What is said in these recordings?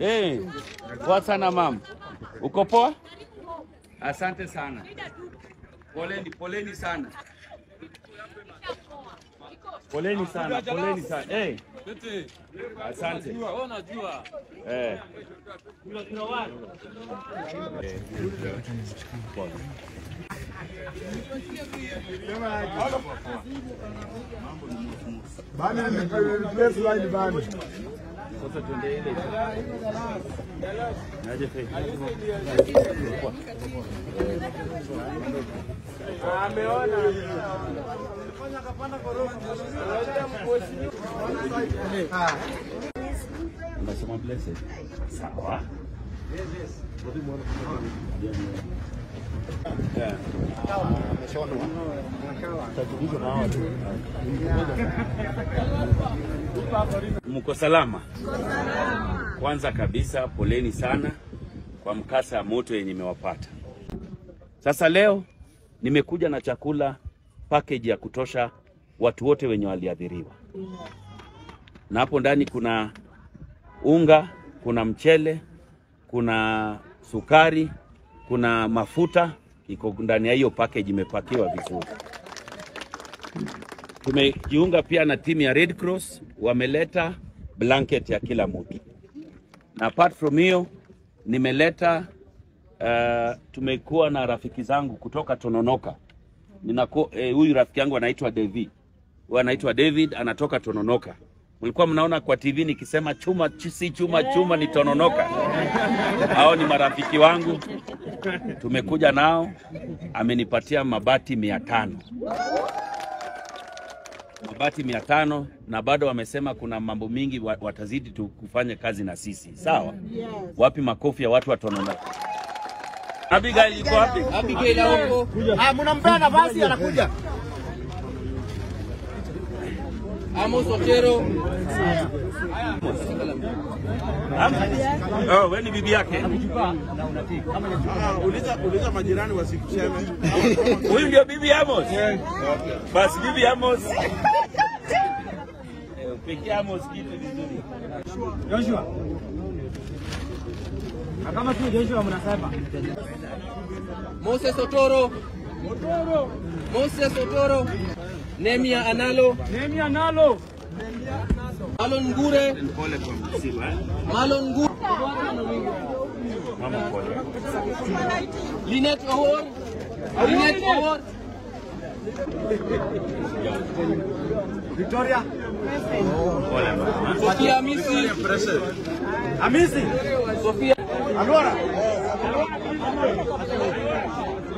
Eh, poa sana mama. Uko poa? Asante sana. Poleni, poleni sana. Poleni sana, poleni sana. Hey. Asante. Eh. força de onde é ele. Né, Jeffrey? Ameona. Mko salama? Kwanza kabisa poleni sana kwa mkasa ya moto yenye imewapata. Sasa leo nimekuja na chakula package ya kutosha watu wote wenye waliathiriwa, na hapo ndani kuna unga, kuna mchele, kuna sukari, kuna mafuta iko ndani ya hiyo package, imepakiwa vizuri. Tumejiunga pia na timu ya Red Cross, wameleta blanket ya kila mtu, na apart from hiyo nimeleta uh, tumekuwa na rafiki zangu kutoka Tononoka. Ninako eh, huyu rafiki yangu anaitwa David, huyu anaitwa David, anatoka Tononoka. Mlikuwa mnaona kwa TV nikisema chuma ch- si chuma chuma ni Tononoka. Hao ni marafiki wangu, tumekuja nao, amenipatia mabati mia tano mabati mia tano na bado wamesema kuna mambo mingi watazidi tu kufanya kazi na sisi. Sawa, Yes. wapi makofi ya watu wa Tononoka? Abigail yuko wapi? Abigail huko. Ah, mnampea nafasi anakuja. Amos Otero. Oh, wewe ni bibi yake. Ah, uliza uliza majirani wasikuseme. Huyu ndio bibi Amos. Basi bibi Amos. Pekee Amos kitu vizuri. Joshua. Na kama tu Joshua mnasema. Moses Otoro. Moses Otoro. Nemia Analo. Nemia analo. Malon Ngure. Malon Ngure. Mama pole. Linet Ohor. Sofia Amisi. Amisi. Sofia. mama.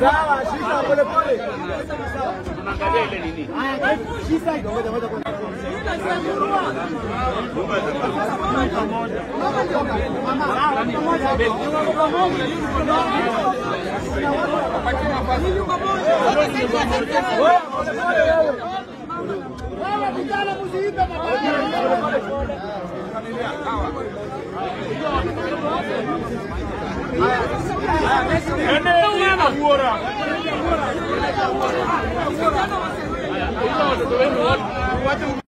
sawa shika pole pole unaangalia ile nini shika hiyo ngoja ngoja wewe vijana msiibe mabaya kuora